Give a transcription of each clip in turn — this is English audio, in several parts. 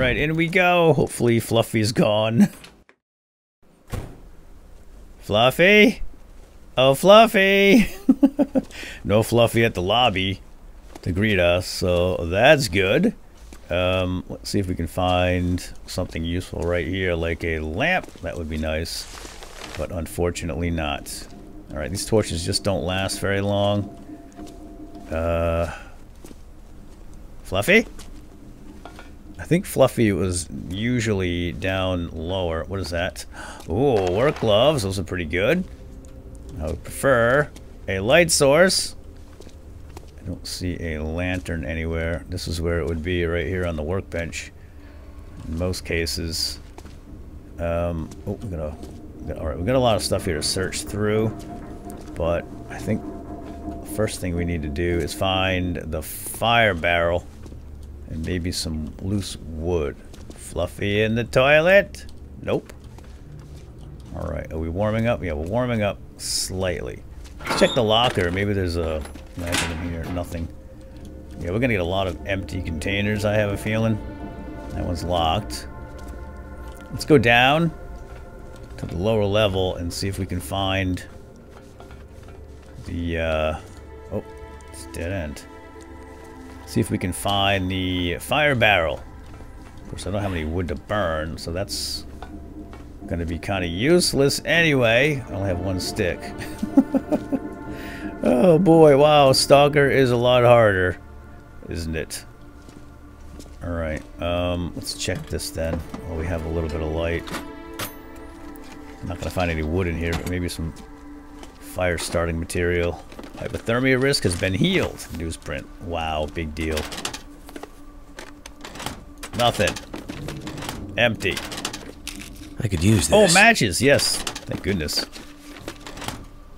Alright, in we go. Hopefully Fluffy's gone. Fluffy? Oh, Fluffy! no Fluffy at the lobby to greet us, so that's good. Um, let's see if we can find something useful right here, like a lamp. That would be nice, but unfortunately not. Alright, these torches just don't last very long. Uh, Fluffy? I think Fluffy was usually down lower. What is that? Oh, work gloves. Those are pretty good. I would prefer a light source. I don't see a lantern anywhere. This is where it would be, right here on the workbench. In most cases. Um, oh, we're gonna, all right, we've got a lot of stuff here to search through, but I think the first thing we need to do is find the fire barrel and maybe some loose wood. Fluffy in the toilet? Nope. Alright, are we warming up? Yeah, we're warming up slightly. Let's check the locker. Maybe there's a magnet in here. Nothing. Yeah, we're gonna get a lot of empty containers, I have a feeling. That one's locked. Let's go down to the lower level and see if we can find the, uh... Oh, it's dead end. See if we can find the fire barrel. Of course, I don't have any wood to burn, so that's Gonna be kind of useless anyway. I only have one stick. oh boy, wow, Stalker is a lot harder, isn't it? Alright, um, let's check this then. While we have a little bit of light. I'm not gonna find any wood in here, but maybe some fire starting material. Hypothermia risk has been healed. Newsprint. Wow, big deal. Nothing. Empty. I could use oh, this. Oh, matches, yes. Thank goodness.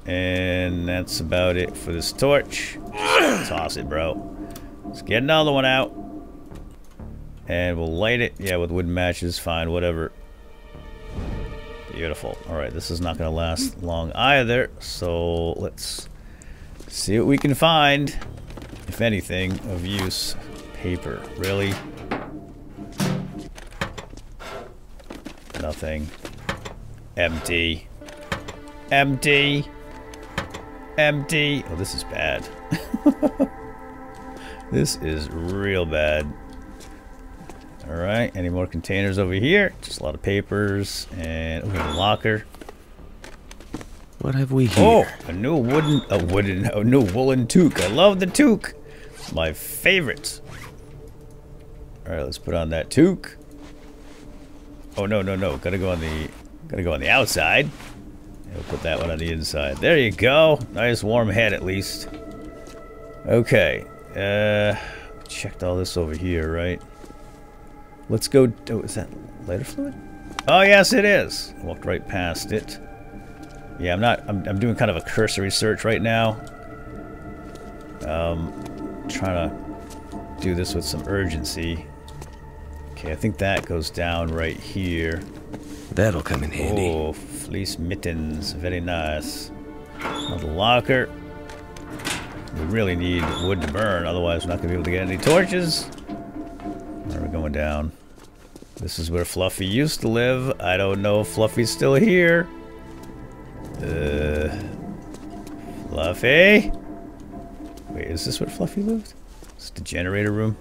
And that's about it for this torch. Toss it, bro. Let's get another one out. And we'll light it. Yeah, with wooden matches, fine, whatever. Beautiful. Alright, this is not going to last long either. So let's see what we can find. If anything, of use. Paper. Really? Nothing. Empty. Empty. Empty. Oh, this is bad. this is real bad. Alright, any more containers over here? Just a lot of papers and oh, a locker. What have we here? Oh, a new wooden, a wooden, a new woolen toque. I love the toque. My favorite. All right, let's put on that toque. Oh no, no, no! Gotta go on the, gotta go on the outside. We'll put that one on the inside. There you go. Nice warm head at least. Okay. Uh, checked all this over here, right? Let's go. Oh, is that lighter fluid? Oh yes, it is. Walked right past it. Yeah, I'm not. I'm, I'm doing kind of a cursory search right now. Um, trying to do this with some urgency. Okay, I think that goes down right here. That'll come in handy. Oh, fleece mittens, very nice. Another locker. We really need wood to burn, otherwise we're not gonna be able to get any torches. Where are we going down? This is where Fluffy used to live. I don't know if Fluffy's still here. Uh, Fluffy? Wait, is this where Fluffy lived? Is the generator room?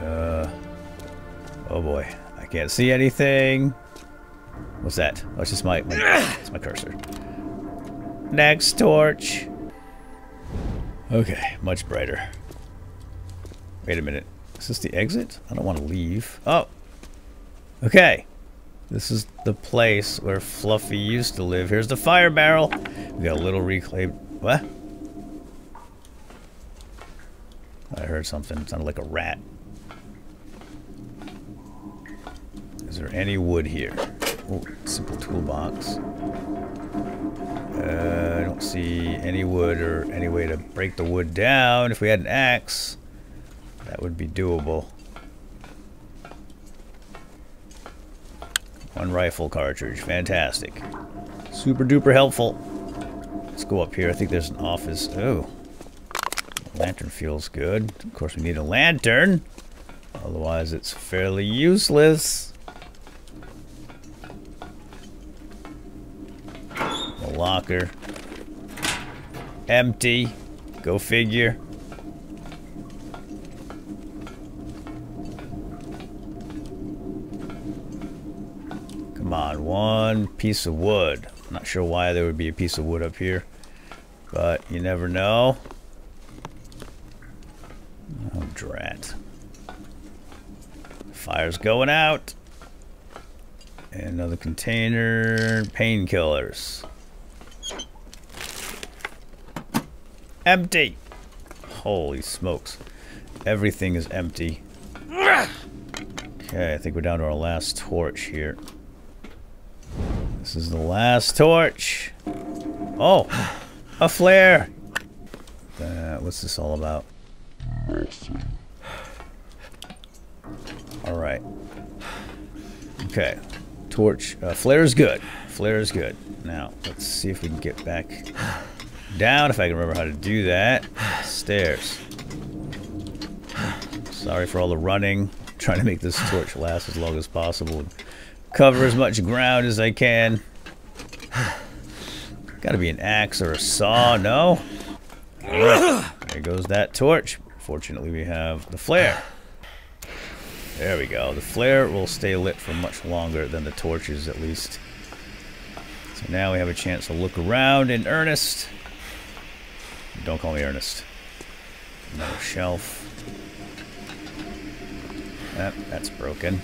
Uh, oh boy, I can't see anything. What's that? Oh, it's just my, my it's my cursor. Next torch. Okay, much brighter. Wait a minute. Is this the exit? I don't want to leave. Oh. Okay. This is the place where Fluffy used to live. Here's the fire barrel. We got a little reclaimed. What? I heard something. It sounded like a rat. Is there any wood here? Oh, simple toolbox. Uh, I don't see any wood or any way to break the wood down. If we had an axe, that would be doable. One rifle cartridge. Fantastic. Super duper helpful. Let's go up here. I think there's an office. Oh. Lantern feels good. Of course, we need a lantern. Otherwise, it's fairly useless. The locker. Empty. Go figure. Come on, one piece of wood. Not sure why there would be a piece of wood up here, but you never know. Oh, drat. Fire's going out. Another container. Painkillers. Empty. Holy smokes. Everything is empty. Okay, I think we're down to our last torch here. This is the last torch. Oh, a flare. Uh, what's this all about? All right. Okay. Torch. Uh, flare is good. Flare is good. Now, let's see if we can get back down, if I can remember how to do that. Stairs. Sorry for all the running. Trying to make this torch last as long as possible. Cover as much ground as I can. Gotta be an axe or a saw, no? There goes that torch. Fortunately, we have the flare. There we go. The flare will stay lit for much longer than the torches, at least. So now we have a chance to look around in earnest. Don't call me Ernest. Another shelf. That, that's broken.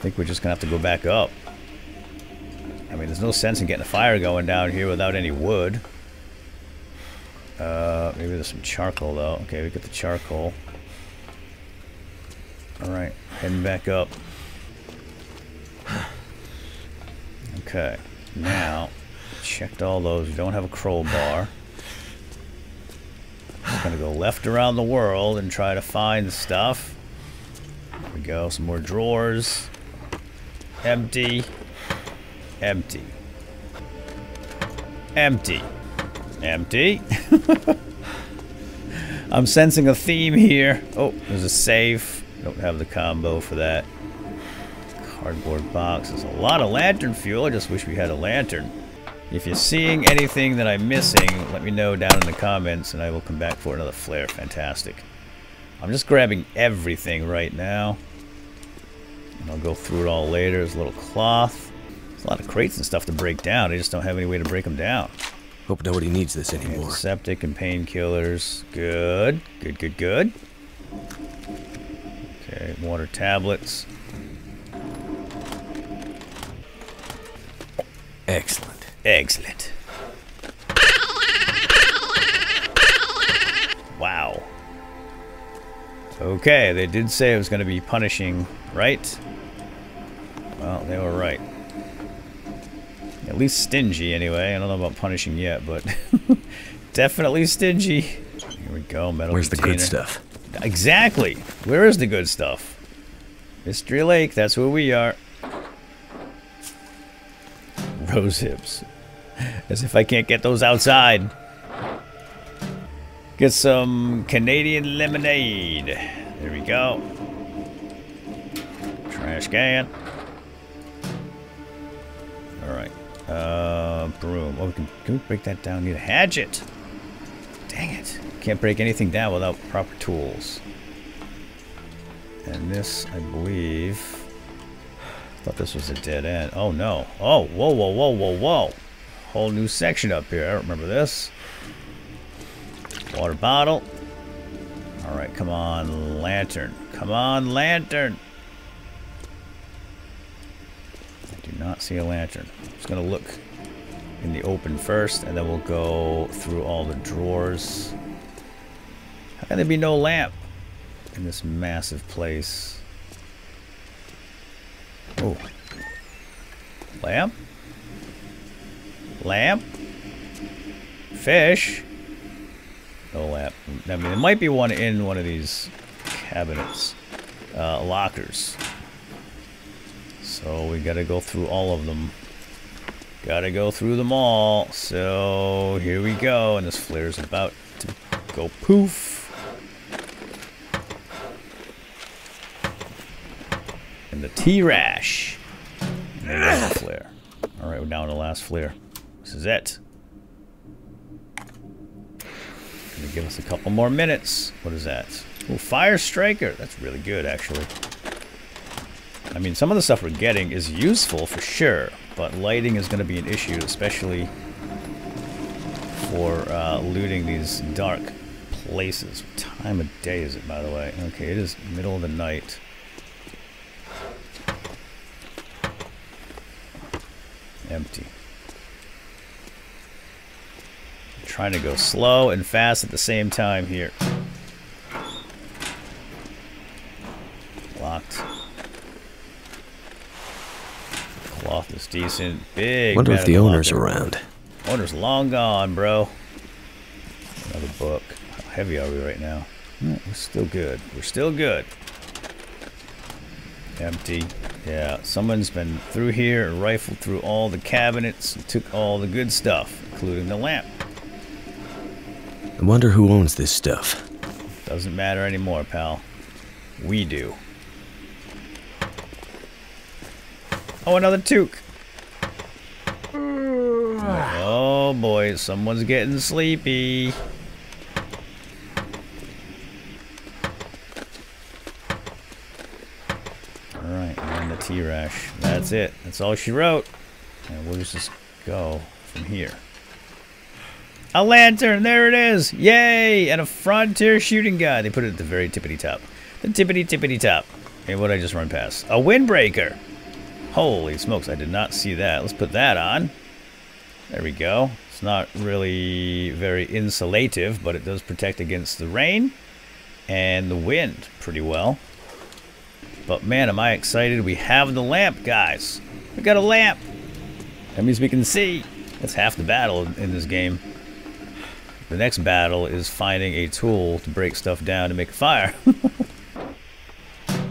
I think we're just going to have to go back up. I mean, there's no sense in getting a fire going down here without any wood. Uh, maybe there's some charcoal, though. Okay, we get the charcoal. Alright, heading back up. Okay, now, checked all those. We don't have a crowbar. Just gonna go left around the world and try to find stuff. There we go, some more drawers. Empty. Empty. Empty. Empty. I'm sensing a theme here. Oh, there's a safe. Don't have the combo for that. Cardboard box. There's a lot of lantern fuel. I just wish we had a lantern. If you're seeing anything that I'm missing, let me know down in the comments and I will come back for another flare. Fantastic. I'm just grabbing everything right now. And I'll go through it all later. There's a little cloth. There's a lot of crates and stuff to break down. I just don't have any way to break them down. Hope nobody needs this anymore. Antiseptic and painkillers. Good. Good, good, good. Okay, water tablets. Excellent. Excellent. Wow. Okay, they did say it was going to be punishing, right? Well, they were right. At least stingy, anyway. I don't know about punishing yet, but definitely stingy. Here we go, metal Where's container. the good stuff? Exactly. Where is the good stuff? Mystery Lake, that's where we are. Rose hips. As if I can't get those outside. Get some Canadian lemonade. There we go. Trash can. Alright. Uh, broom. Oh, we can, can we break that down? Need a hatchet. Dang it. Can't break anything down without proper tools. And this, I believe... thought this was a dead end. Oh, no. Oh, whoa, whoa, whoa, whoa, whoa. Whole new section up here. I don't remember this. Water bottle. Alright, come on, lantern. Come on, lantern. I do not see a lantern. I'm just to look in the open first, and then we'll go through all the drawers. How can there be no lamp in this massive place? Oh. Lamp? Lamp? Fish? No lamp. I mean, there might be one in one of these cabinets. Uh, lockers. So we gotta go through all of them. Gotta go through them all. So here we go. And this flare's about to go poof. And the T-Rash. Flare. Alright, we're down to the last flare. This is it. Gonna give us a couple more minutes. What is that? Oh, Fire Striker. That's really good, actually. I mean, some of the stuff we're getting is useful for sure, but lighting is going to be an issue, especially for uh, looting these dark places. What time of day is it, by the way? Okay, it is middle of the night. Empty. I'm trying to go slow and fast at the same time here. Locked. Cloth is decent. Big. Wonder if the owner's locker. around. Owner's long gone, bro. Another book. How heavy are we right now? We're still good. We're still good. Empty. Yeah, someone's been through here and rifled through all the cabinets and took all the good stuff, including the lamp. I wonder who owns this stuff. Doesn't matter anymore, pal. We do. Oh, another toque. Oh boy, someone's getting sleepy. Alright, and the T-Rash. That's it. That's all she wrote. And we'll just go from here. A lantern! There it is! Yay! And a frontier shooting gun. They put it at the very tippity top. The tippity tippity top. Hey, what did I just run past? A windbreaker! Holy smokes, I did not see that. Let's put that on. There we go. It's not really very insulative, but it does protect against the rain and the wind pretty well. But man, am I excited. We have the lamp, guys. We got a lamp. That means we can see. That's half the battle in this game. The next battle is finding a tool to break stuff down to make a fire. I'm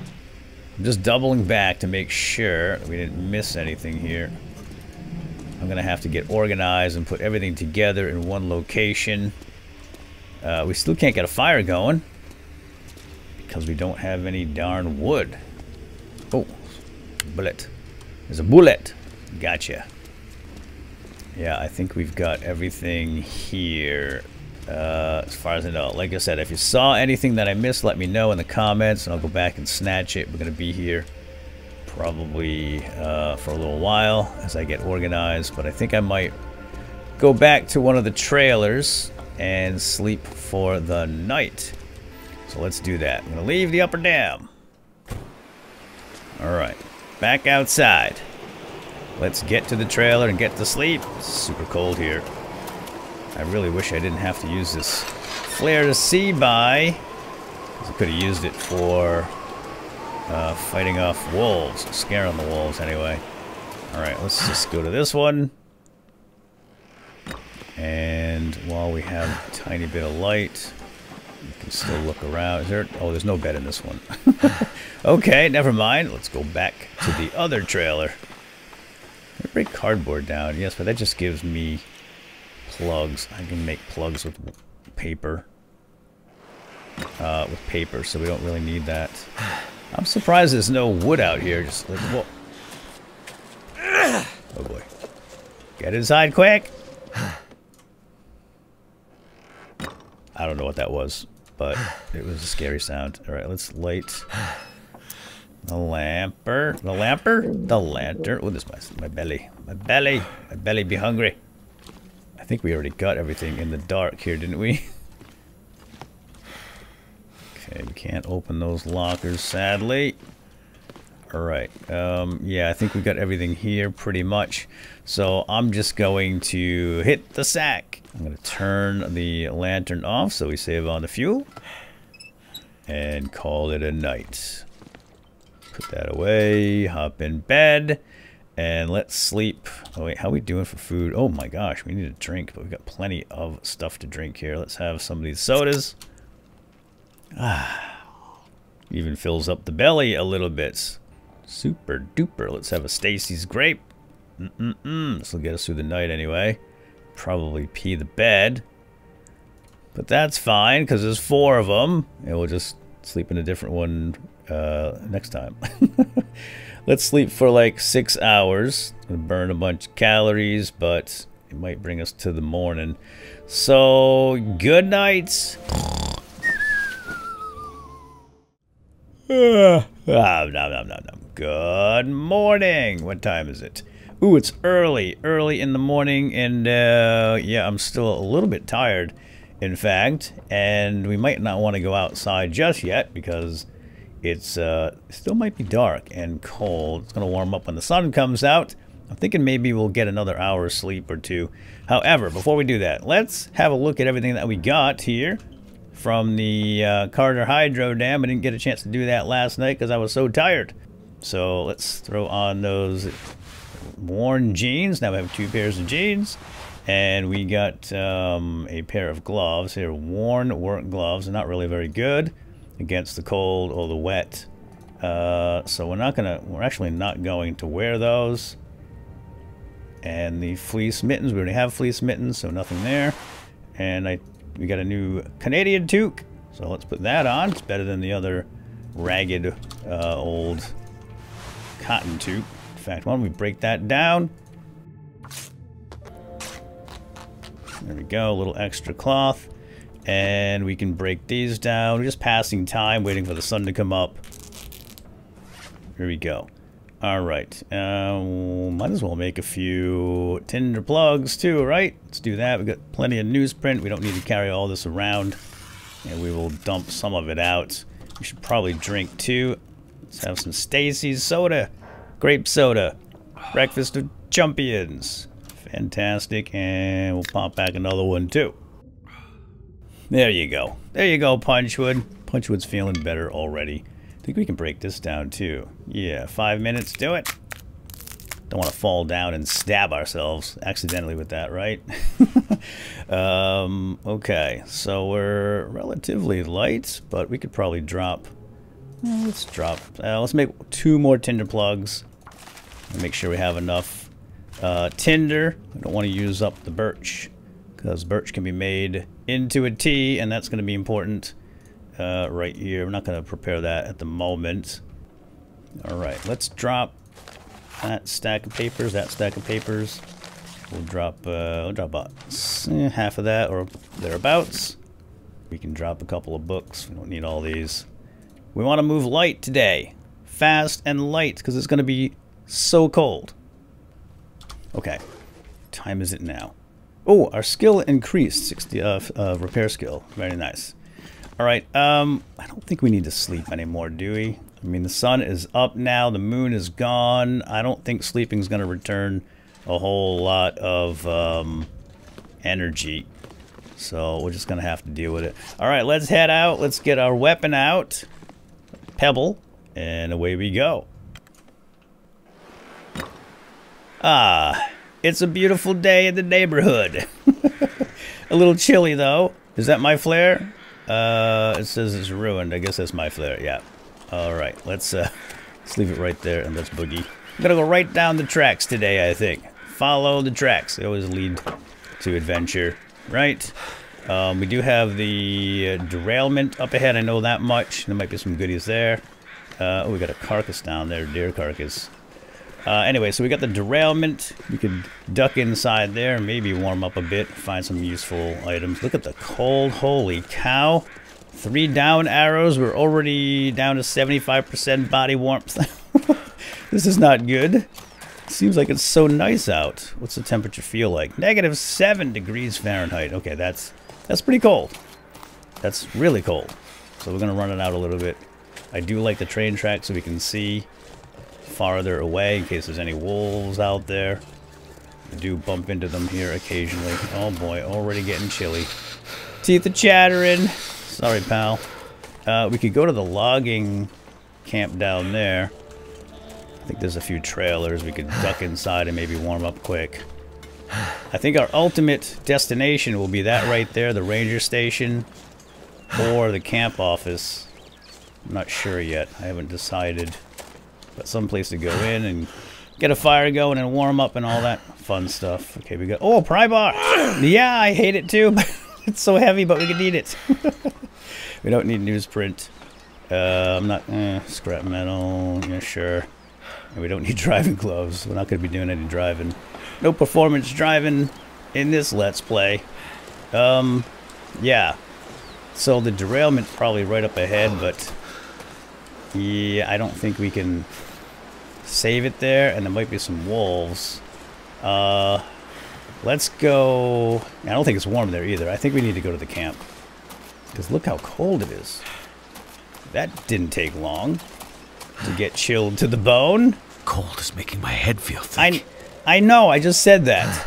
just doubling back to make sure we didn't miss anything here. I'm gonna have to get organized and put everything together in one location. Uh, we still can't get a fire going because we don't have any darn wood. Oh, bullet. There's a bullet. Gotcha. Yeah, I think we've got everything here. Uh, as far as I know, like I said, if you saw anything that I missed, let me know in the comments, and I'll go back and snatch it. We're gonna be here probably uh, for a little while as I get organized, but I think I might go back to one of the trailers and sleep for the night. So let's do that. I'm gonna leave the upper dam. All right, back outside. Let's get to the trailer and get to sleep. It's super cold here. I really wish I didn't have to use this flare to see by. I could have used it for uh, fighting off wolves, scaring the wolves anyway. Alright, let's just go to this one. And while we have a tiny bit of light, we can still look around. Is there? Oh, there's no bed in this one. okay, never mind. Let's go back to the other trailer. Break cardboard down, yes, but that just gives me plugs. I can make plugs with paper. Uh, with paper, so we don't really need that. I'm surprised there's no wood out here. Just like, whoa. Oh boy. Get inside quick! I don't know what that was, but it was a scary sound. Alright, let's light the lamper. The lamper? The lantern. Oh, this is my, my belly. My belly. My belly be hungry. I think we already got everything in the dark here, didn't we? Okay, we can't open those lockers, sadly. Alright, um, yeah, I think we got everything here pretty much. So I'm just going to hit the sack. I'm going to turn the lantern off so we save on the fuel. And call it a night. Put that away, hop in bed, and let's sleep. Oh wait, how are we doing for food? Oh my gosh, we need a drink, but we've got plenty of stuff to drink here. Let's have some of these sodas. Ah, even fills up the belly a little bit. Super duper. Let's have a Stacy's grape. Mm-mm-mm. This will get us through the night anyway. Probably pee the bed. But that's fine, because there's four of them. And we'll just sleep in a different one uh, next time. Let's sleep for like six hours. Gonna burn a bunch of calories, but it might bring us to the morning. So, good night. Ah, nom, nom, nom, nom. Good morning. What time is it? Ooh, it's early, early in the morning, and uh, yeah, I'm still a little bit tired, in fact, and we might not want to go outside just yet because it's uh, still might be dark and cold. It's going to warm up when the sun comes out. I'm thinking maybe we'll get another hour's sleep or two. However, before we do that, let's have a look at everything that we got here from the uh, Carter Hydro Dam. I didn't get a chance to do that last night because I was so tired. So let's throw on those worn jeans. Now we have two pairs of jeans. And we got um, a pair of gloves here, worn work gloves. Not really very good against the cold or the wet. Uh, so we're not gonna, we're actually not going to wear those. And the fleece mittens, we already have fleece mittens, so nothing there. And I, we got a new Canadian toque, so let's put that on. It's better than the other ragged uh, old cotton toque. In fact, why don't we break that down? There we go, a little extra cloth. And we can break these down. We're just passing time, waiting for the sun to come up. Here we go. All right. Uh, might as well make a few tinder plugs too, right? Let's do that. We've got plenty of newsprint. We don't need to carry all this around. And we will dump some of it out. We should probably drink too. Let's have some Stacy's soda. Grape soda. Breakfast of champions. Fantastic. And we'll pop back another one too. There you go. There you go, Punchwood. Punchwood's feeling better already. I think we can break this down too. Yeah, five minutes, do it. Don't want to fall down and stab ourselves accidentally with that, right? um, okay, so we're relatively light, but we could probably drop... Let's drop... Uh, let's make two more tinder plugs. Make sure we have enough uh, tinder. I don't want to use up the birch because birch can be made into a tea, and that's going to be important uh, right here. We're not going to prepare that at the moment. All right, let's drop that stack of papers, that stack of papers. We'll drop, uh, we'll drop about eh, half of that or thereabouts. We can drop a couple of books. We don't need all these. We want to move light today. Fast and light, because it's going to be so cold. Okay. Time is it now? Oh, our skill increased. 60 uh, uh, repair skill. Very nice. All right. Um, I don't think we need to sleep anymore, do we? I mean, the sun is up now. The moon is gone. I don't think sleeping is going to return a whole lot of um, energy. So we're just going to have to deal with it. All right, let's head out. Let's get our weapon out. Pebble. And away we go. Ah, it's a beautiful day in the neighborhood. a little chilly, though. Is that my flare? Uh, it says it's ruined. I guess that's my flare, yeah. All right, let's, uh, let's leave it right there and let's boogie. I'm gonna go right down the tracks today, I think. Follow the tracks. They always lead to adventure, right? Um, we do have the uh, derailment up ahead. I know that much. There might be some goodies there. Uh, oh, we got a carcass down there, deer carcass. Uh, anyway, so we got the derailment. We could duck inside there, maybe warm up a bit, find some useful items. Look at the cold, holy cow. Three down arrows. We're already down to 75% body warmth. this is not good. Seems like it's so nice out. What's the temperature feel like? Negative 7 degrees Fahrenheit. Okay, that's that's pretty cold. That's really cold. So we're going to run it out a little bit. I do like the train track so we can see farther away in case there's any wolves out there. I do bump into them here occasionally. Oh boy, already getting chilly. Teeth are chattering. Sorry, pal. Uh, we could go to the logging camp down there. I think there's a few trailers. We could duck inside and maybe warm up quick. I think our ultimate destination will be that right there, the ranger station, or the camp office. I'm not sure yet. I haven't decided. But some place to go in and get a fire going and warm up and all that fun stuff. Okay, we got... Oh, pry bar! Yeah, I hate it too. it's so heavy, but we can eat it. we don't need newsprint. Uh, I'm not, eh, scrap metal, yeah, sure. And we don't need driving gloves. We're not going to be doing any driving. No performance driving in this Let's Play. Um, yeah. So the derailment's probably right up ahead, but yeah, I don't think we can save it there, and there might be some wolves. Uh, let's go... I don't think it's warm there either. I think we need to go to the camp. Because look how cold it is. That didn't take long to get chilled to the bone. Cold is making my head feel thick. I, I know, I just said that.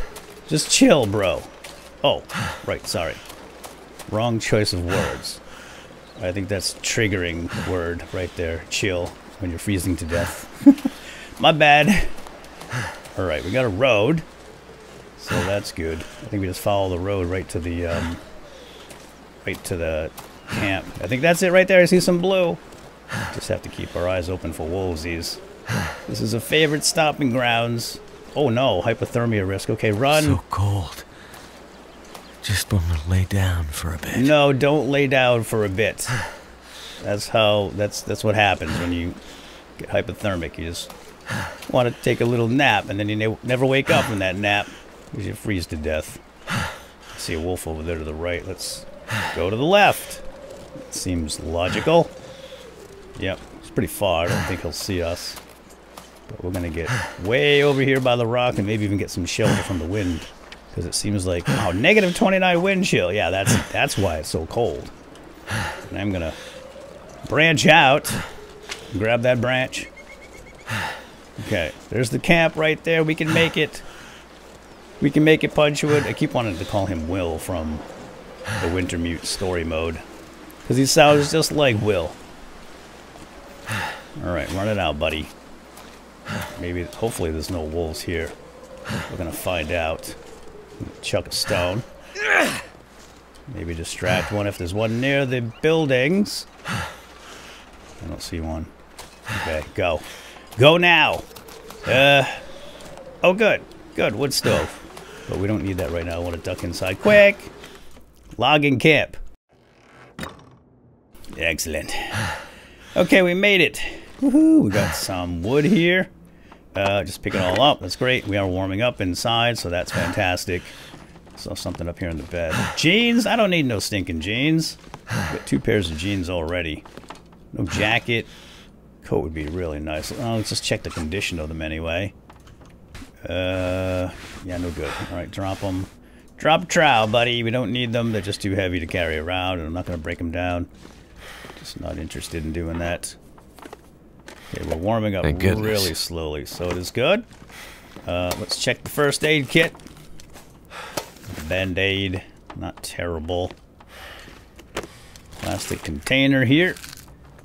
just chill, bro. Oh, right, sorry. Wrong choice of words. I think that's triggering word right there. Chill when you're freezing to death. My bad. All right, we got a road, so that's good. I think we just follow the road right to the um, right to the camp. I think that's it right there. I see some blue. Just have to keep our eyes open for wolvesies. This is a favorite stopping grounds. Oh no, hypothermia risk. Okay, run. So cold. Just want to lay down for a bit. No, don't lay down for a bit. That's how. That's that's what happens when you get hypothermic. You just want to take a little nap, and then you ne never wake up from that nap because you freeze to death. I see a wolf over there to the right. Let's go to the left. Seems logical. Yep, it's pretty far. I don't think he'll see us. But we're gonna get way over here by the rock and maybe even get some shelter from the wind. Because it seems like, oh, negative 29 wind chill. Yeah, that's that's why it's so cold. And I'm gonna branch out. Grab that branch. Okay, there's the camp right there. We can make it. We can make it Punchwood. I keep wanting to call him Will from the Wintermute story mode. Because he sounds just like Will. Alright, run it out, buddy. Maybe, hopefully there's no wolves here. We're gonna find out. Chuck a stone. Maybe distract one if there's one near the buildings. I don't see one. Okay, go. Go now! Uh, oh good. Good, wood stove. But we don't need that right now. I want to duck inside. Quick! Logging camp. Excellent. Okay, we made it. Woohoo! We got some wood here. Uh, just pick it all up. That's great. We are warming up inside, so that's fantastic. Saw something up here in the bed. Jeans? I don't need no stinking jeans. Got two pairs of jeans already. No jacket. Coat would be really nice. Oh, let's just check the condition of them anyway. Uh, yeah, no good. All right, drop them. Drop trowel, buddy. We don't need them. They're just too heavy to carry around, and I'm not going to break them down. Just not interested in doing that. Okay, we're warming up really slowly, so it is good. Uh, let's check the first aid kit. Band-aid, not terrible. Plastic container here.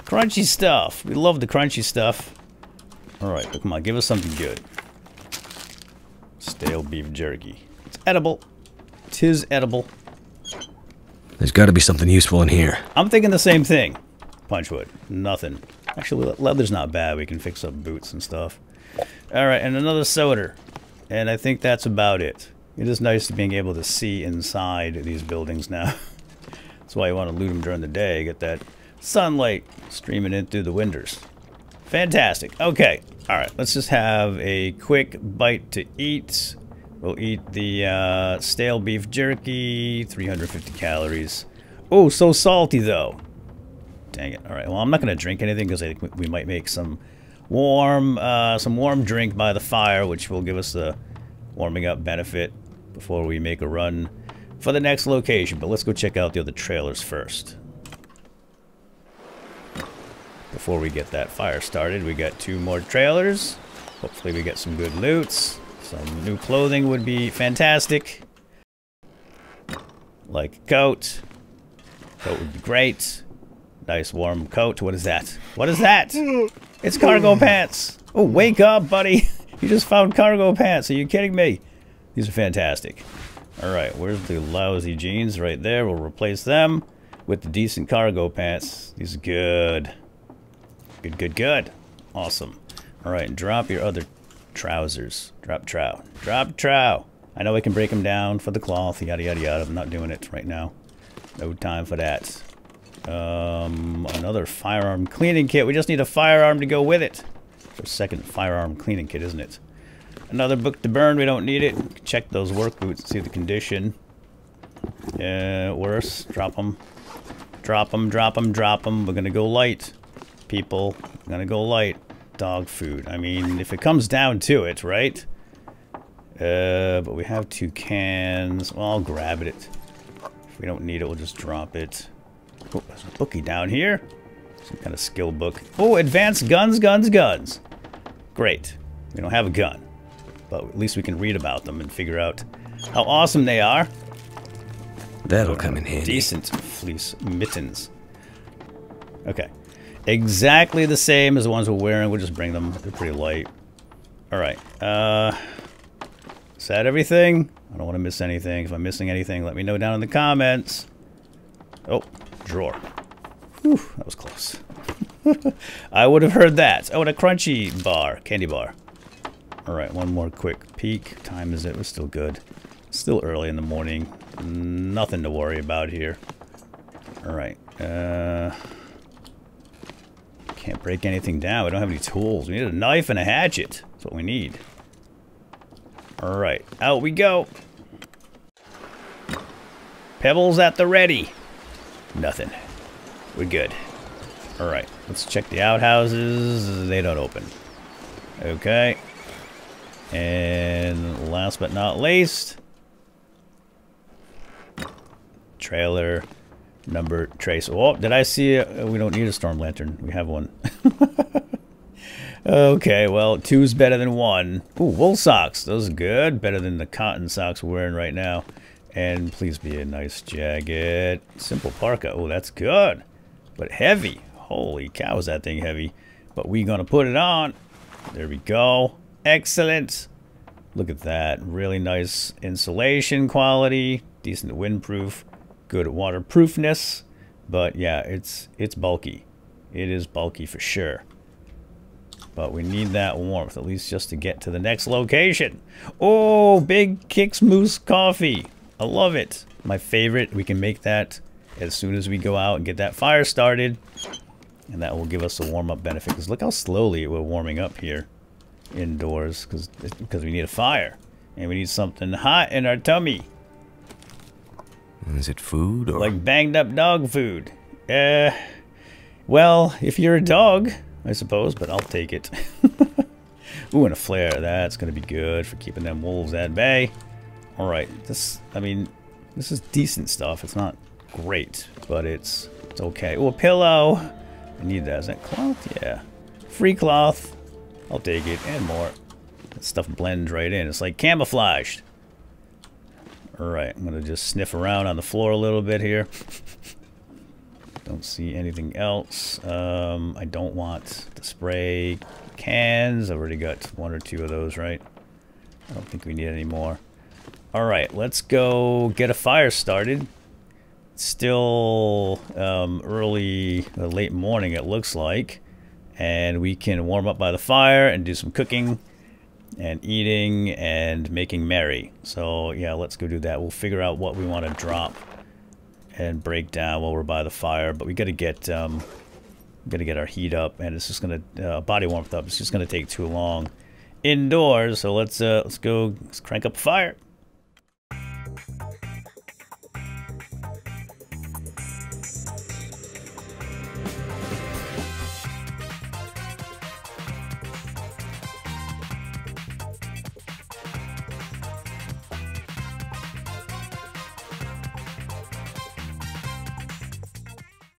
Crunchy stuff. We love the crunchy stuff. Alright, come on, give us something good. Stale beef jerky. It's edible. Tis edible. There's got to be something useful in here. I'm thinking the same thing. Punchwood. Nothing. Actually, leather's not bad. We can fix up boots and stuff. Alright, and another soda. And I think that's about it. It is nice to being able to see inside these buildings now. that's why you want to loot them during the day. Get that sunlight streaming in through the windows. Fantastic. Okay. Alright, let's just have a quick bite to eat. We'll eat the uh, stale beef jerky, 350 calories. Oh, so salty though. Dang it. All right. Well, I'm not going to drink anything because I think we might make some warm, uh, some warm drink by the fire, which will give us the warming up benefit before we make a run for the next location. But let's go check out the other trailers first. Before we get that fire started, we got two more trailers. Hopefully we get some good loots. Some new clothing would be fantastic. Like a coat. Coat would be great. Nice warm coat. What is that? What is that? It's cargo pants. Oh, wake up, buddy. You just found cargo pants. Are you kidding me? These are fantastic. All right, where's the lousy jeans? Right there. We'll replace them with the decent cargo pants. These are good. Good, good, good. Awesome. All right, drop your other trousers. Drop trow. Drop trow. I know I can break them down for the cloth, yada, yada, yada. I'm not doing it right now. No time for that. Um, another firearm cleaning kit. We just need a firearm to go with it. A second firearm cleaning kit, isn't it? Another book to burn. We don't need it. Check those work boots. See the condition. Yeah, worse. Drop them. Drop them, drop them, drop them. We're going to go light, people. Going to go light. Dog food. I mean, if it comes down to it, right? Uh, but we have two cans. Well, I'll grab it. If we don't need it, we'll just drop it. Oh, there's a bookie down here. Some kind of skill book. Oh, advanced guns, guns, guns. Great. We don't have a gun. But at least we can read about them and figure out how awesome they are. That'll come in handy. Decent fleece mittens. Okay. Exactly the same as the ones we're wearing. We'll just bring them. They're pretty light. Alright. Uh... Is that everything? I don't want to miss anything. If I'm missing anything, let me know down in the comments. Oh, drawer. Whew, that was close. I would have heard that. Oh, and a crunchy bar, candy bar. All right, one more quick peek. Time is it? We're still good. Still early in the morning. Nothing to worry about here. All right. Uh, can't break anything down. We don't have any tools. We need a knife and a hatchet. That's what we need. Alright, out we go. Pebbles at the ready. Nothing. We're good. Alright, let's check the outhouses. They don't open. Okay. And last but not least, trailer number trace. Oh, did I see it? We don't need a storm lantern. We have one. Okay, well, two's better than one. Ooh, wool socks. Those are good. Better than the cotton socks we're wearing right now. And please be a nice jacket. Simple parka. Oh, that's good. But heavy. Holy cow, is that thing heavy. But we gonna put it on. There we go. Excellent. Look at that. Really nice insulation quality. Decent windproof. Good waterproofness. But yeah, it's it's bulky. It is bulky for sure. But we need that warmth, at least just to get to the next location. Oh, Big Kicks Moose Coffee. I love it. My favorite. We can make that as soon as we go out and get that fire started. And that will give us a warm-up benefit. Because look how slowly we're warming up here indoors. Cause, because we need a fire. And we need something hot in our tummy. Is it food or... Like banged up dog food. Uh, well, if you're a dog, I suppose, but I'll take it. Ooh, and a flare. That's to be good for keeping them wolves at bay. Alright, this, I mean, this is decent stuff. It's not great, but it's, it's okay. Ooh, a pillow. I need that. Is that cloth? Yeah. Free cloth. I'll take it, and more. That stuff blends right in. It's like camouflaged. Alright, I'm going to just sniff around on the floor a little bit here. Don't see anything else. Um, I don't want the spray cans. I've already got one or two of those, right? I don't think we need any more. Alright, let's go get a fire started. It's still um, early, uh, late morning it looks like. And we can warm up by the fire and do some cooking and eating and making merry. So yeah, let's go do that. We'll figure out what we want to drop and break down while we're by the fire. But we got to get um, got to get our heat up, and it's just gonna uh, body warmth up. It's just gonna take too long indoors. So let's uh, let's go let's crank up a fire.